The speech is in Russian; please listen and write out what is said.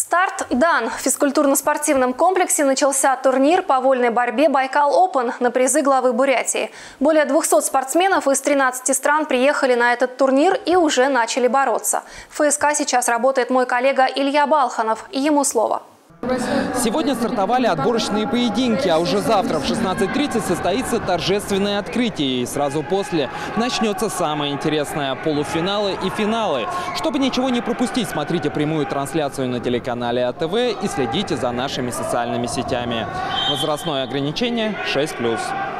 Старт дан. В физкультурно-спортивном комплексе начался турнир по вольной борьбе «Байкал Опен» на призы главы Бурятии. Более 200 спортсменов из 13 стран приехали на этот турнир и уже начали бороться. В ФСК сейчас работает мой коллега Илья Балханов. Ему слово. Сегодня стартовали отборочные поединки, а уже завтра в 16.30 состоится торжественное открытие. И сразу после начнется самое интересное – полуфиналы и финалы. Чтобы ничего не пропустить, смотрите прямую трансляцию на телеканале АТВ и следите за нашими социальными сетями. Возрастное ограничение 6+.